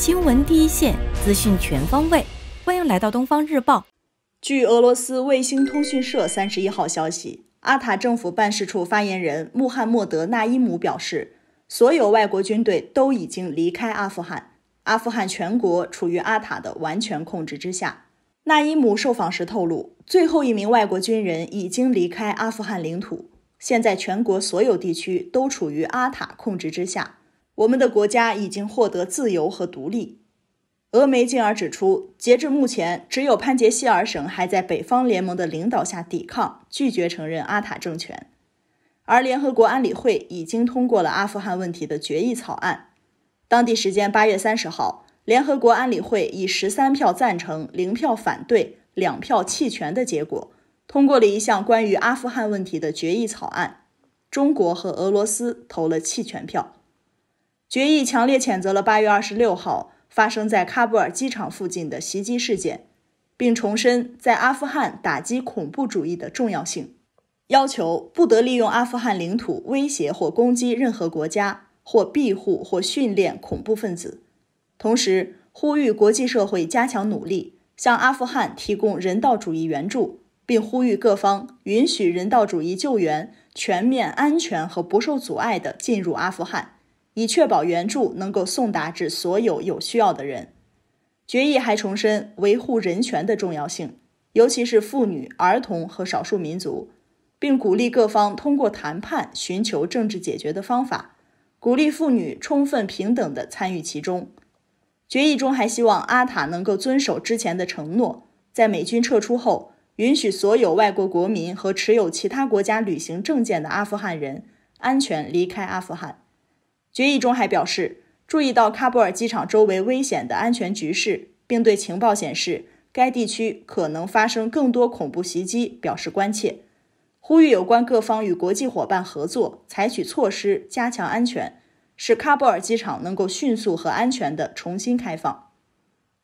新闻第一线，资讯全方位，欢迎来到东方日报。据俄罗斯卫星通讯社三十一号消息，阿塔政府办事处发言人穆罕默德·纳伊姆表示，所有外国军队都已经离开阿富汗，阿富汗全国处于阿塔的完全控制之下。纳伊姆受访时透露，最后一名外国军人已经离开阿富汗领土，现在全国所有地区都处于阿塔控制之下。我们的国家已经获得自由和独立。俄媒进而指出，截至目前，只有潘杰希尔省还在北方联盟的领导下抵抗，拒绝承认阿塔政权。而联合国安理会已经通过了阿富汗问题的决议草案。当地时间八月三十号，联合国安理会以十三票赞成、零票反对、两票弃权的结果，通过了一项关于阿富汗问题的决议草案。中国和俄罗斯投了弃权票。决议强烈谴责了八月二十六号发生在喀布尔机场附近的袭击事件，并重申在阿富汗打击恐怖主义的重要性，要求不得利用阿富汗领土威胁或攻击任何国家，或庇护或训练恐怖分子。同时，呼吁国际社会加强努力，向阿富汗提供人道主义援助，并呼吁各方允许人道主义救援全面、安全和不受阻碍地进入阿富汗。以确保援助能够送达至所有有需要的人。决议还重申维护人权的重要性，尤其是妇女、儿童和少数民族，并鼓励各方通过谈判寻求政治解决的方法，鼓励妇女充分平等地参与其中。决议中还希望阿塔能够遵守之前的承诺，在美军撤出后，允许所有外国国民和持有其他国家旅行证件的阿富汗人安全离开阿富汗。决议中还表示，注意到喀布尔机场周围危险的安全局势，并对情报显示该地区可能发生更多恐怖袭击表示关切，呼吁有关各方与国际伙伴合作，采取措施加强安全，使喀布尔机场能够迅速和安全地重新开放。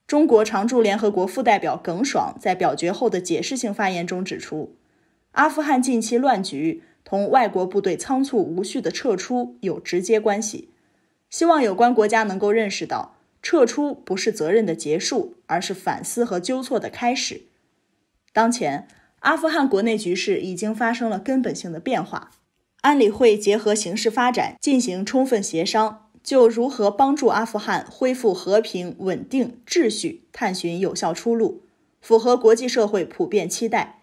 中国常驻联合国副代表耿爽在表决后的解释性发言中指出，阿富汗近期乱局。同外国部队仓促无序的撤出有直接关系，希望有关国家能够认识到，撤出不是责任的结束，而是反思和纠错的开始。当前，阿富汗国内局势已经发生了根本性的变化，安理会结合形势发展进行充分协商，就如何帮助阿富汗恢复和平、稳定、秩序，探寻有效出路，符合国际社会普遍期待。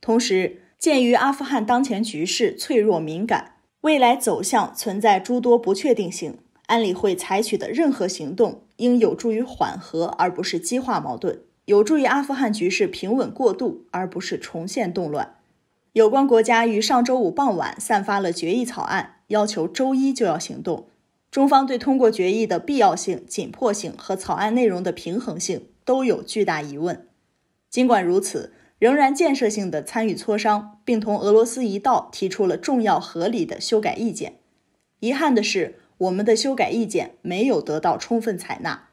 同时，鉴于阿富汗当前局势脆弱敏感，未来走向存在诸多不确定性，安理会采取的任何行动应有助于缓和，而不是激化矛盾，有助于阿富汗局势平稳过渡，而不是重现动乱。有关国家于上周五傍晚散发了决议草案，要求周一就要行动。中方对通过决议的必要性、紧迫性和草案内容的平衡性都有巨大疑问。尽管如此。仍然建设性的参与磋商，并同俄罗斯一道提出了重要合理的修改意见。遗憾的是，我们的修改意见没有得到充分采纳。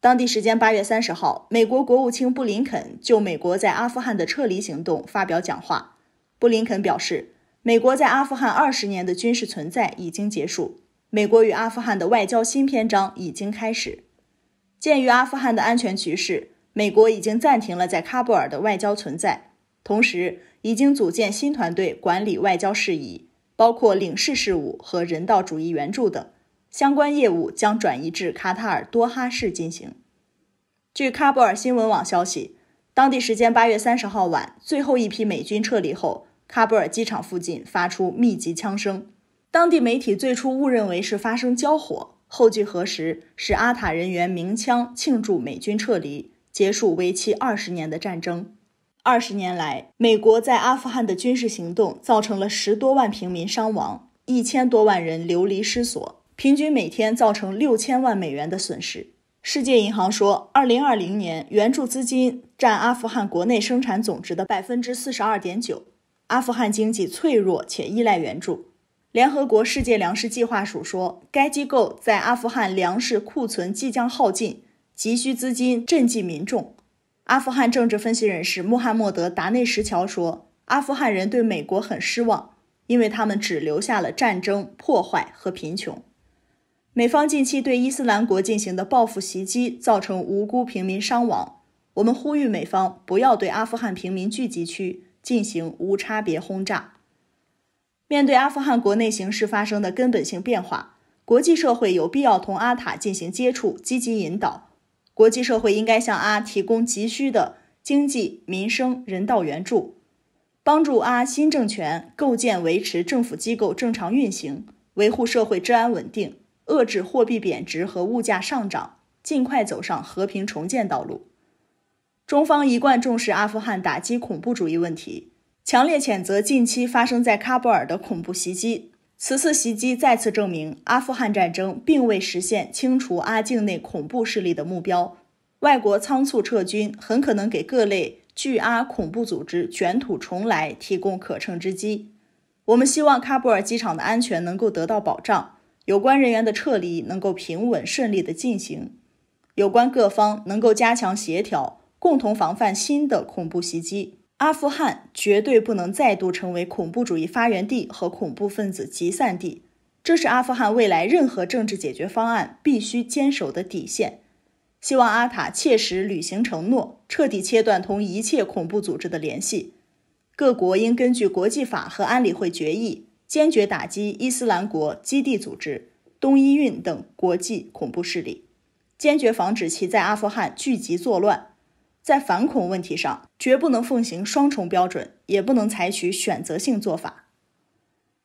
当地时间八月三十号，美国国务卿布林肯就美国在阿富汗的撤离行动发表讲话。布林肯表示，美国在阿富汗二十年的军事存在已经结束，美国与阿富汗的外交新篇章已经开始。鉴于阿富汗的安全局势。美国已经暂停了在喀布尔的外交存在，同时已经组建新团队管理外交事宜，包括领事事务和人道主义援助等相关业务将转移至卡塔尔多哈市进行。据喀布尔新闻网消息，当地时间八月三十号晚，最后一批美军撤离后，喀布尔机场附近发出密集枪声。当地媒体最初误认为是发生交火，后据核实是阿塔人员鸣枪庆祝美军撤离。结束为期二十年的战争。二十年来，美国在阿富汗的军事行动造成了十多万平民伤亡，一千多万人流离失所，平均每天造成六千万美元的损失。世界银行说，二零二零年援助资金占阿富汗国内生产总值的百分之四十二点九。阿富汗经济脆弱且依赖援助。联合国世界粮食计划署说，该机构在阿富汗粮食库存即将耗尽。急需资金赈济民众。阿富汗政治分析人士穆罕默德·达内什乔说：“阿富汗人对美国很失望，因为他们只留下了战争、破坏和贫穷。”美方近期对伊斯兰国进行的报复袭击，造成无辜平民伤亡。我们呼吁美方不要对阿富汗平民聚集区进行无差别轰炸。面对阿富汗国内形势发生的根本性变化，国际社会有必要同阿塔进行接触，积极引导。国际社会应该向阿提供急需的经济、民生、人道援助，帮助阿新政权构建、维持政府机构正常运行，维护社会治安稳定，遏制货币贬值和物价上涨，尽快走上和平重建道路。中方一贯重视阿富汗打击恐怖主义问题，强烈谴责近期发生在喀布尔的恐怖袭击。此次袭击再次证明，阿富汗战争并未实现清除阿境内恐怖势力的目标。外国仓促撤军很可能给各类拒阿恐怖组织卷土重来提供可乘之机。我们希望喀布尔机场的安全能够得到保障，有关人员的撤离能够平稳顺利地进行，有关各方能够加强协调。共同防范新的恐怖袭击。阿富汗绝对不能再度成为恐怖主义发源地和恐怖分子集散地，这是阿富汗未来任何政治解决方案必须坚守的底线。希望阿塔切实履行承诺，彻底切断同一切恐怖组织的联系。各国应根据国际法和安理会决议，坚决打击伊斯兰国基地组织、东伊运等国际恐怖势力，坚决防止其在阿富汗聚集作乱。在反恐问题上，绝不能奉行双重标准，也不能采取选择性做法。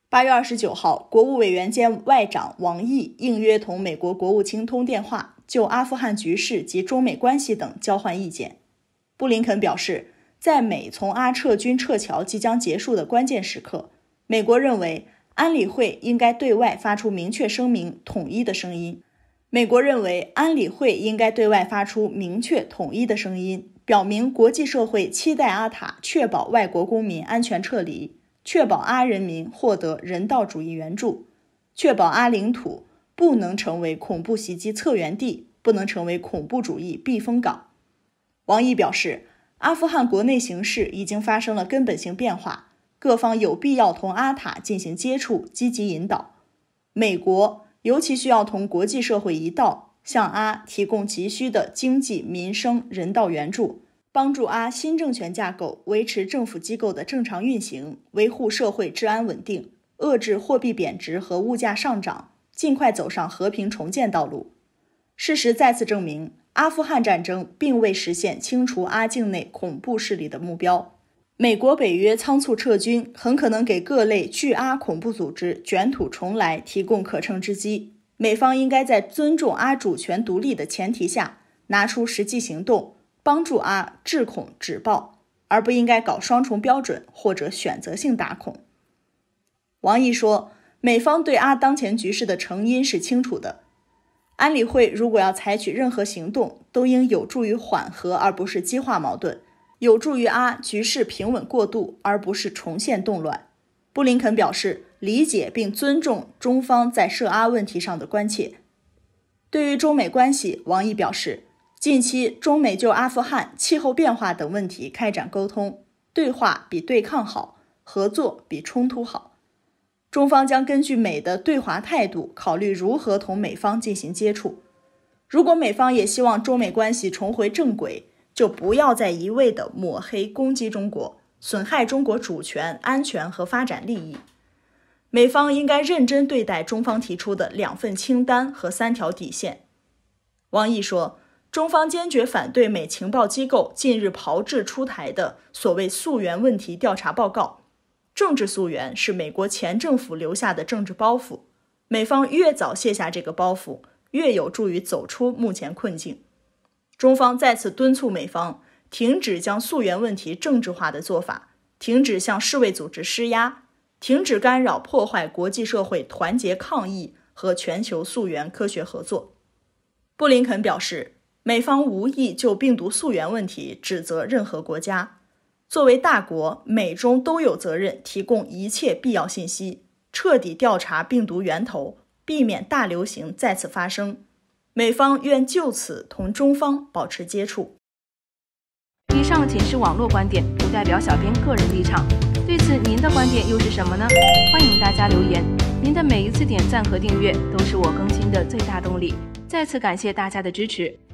八月二十九号，国务委员兼外长王毅应约同美国国务卿通电话，就阿富汗局势及中美关系等交换意见。布林肯表示，在美从阿撤军撤侨即将结束的关键时刻，美国认为安理会应该对外发出明确声明，统一的声音。美国认为，安理会应该对外发出明确统一的声音，表明国际社会期待阿塔确保外国公民安全撤离，确保阿人民获得人道主义援助，确保阿领土不能成为恐怖袭击策源地，不能成为恐怖主义避风港。王毅表示，阿富汗国内形势已经发生了根本性变化，各方有必要同阿塔进行接触，积极引导。美国。尤其需要同国际社会一道，向阿提供急需的经济、民生、人道援助，帮助阿新政权架构维持政府机构的正常运行，维护社会治安稳定，遏制货币贬值和物价上涨，尽快走上和平重建道路。事实再次证明，阿富汗战争并未实现清除阿境内恐怖势力的目标。美国、北约仓促撤军，很可能给各类拒阿恐怖组织卷土重来提供可乘之机。美方应该在尊重阿主权独立的前提下，拿出实际行动，帮助阿制恐止暴，而不应该搞双重标准或者选择性打恐。王毅说，美方对阿当前局势的成因是清楚的。安理会如果要采取任何行动，都应有助于缓和，而不是激化矛盾。有助于阿局势平稳过渡，而不是重现动乱。布林肯表示理解并尊重中方在涉阿问题上的关切。对于中美关系，王毅表示，近期中美就阿富汗、气候变化等问题开展沟通，对话比对抗好，合作比冲突好。中方将根据美的对华态度，考虑如何同美方进行接触。如果美方也希望中美关系重回正轨，就不要再一味的抹黑攻击中国，损害中国主权、安全和发展利益。美方应该认真对待中方提出的两份清单和三条底线。王毅说，中方坚决反对美情报机构近日炮制出台的所谓溯源问题调查报告。政治溯源是美国前政府留下的政治包袱，美方越早卸下这个包袱，越有助于走出目前困境。中方再次敦促美方停止将溯源问题政治化的做法，停止向世卫组织施压，停止干扰破坏国际社会团结抗疫和全球溯源科学合作。布林肯表示，美方无意就病毒溯源问题指责任何国家。作为大国，美中都有责任提供一切必要信息，彻底调查病毒源头，避免大流行再次发生。美方愿就此同中方保持接触。以上仅是网络观点，不代表小编个人立场。对此，您的观点又是什么呢？欢迎大家留言。您的每一次点赞和订阅都是我更新的最大动力。再次感谢大家的支持。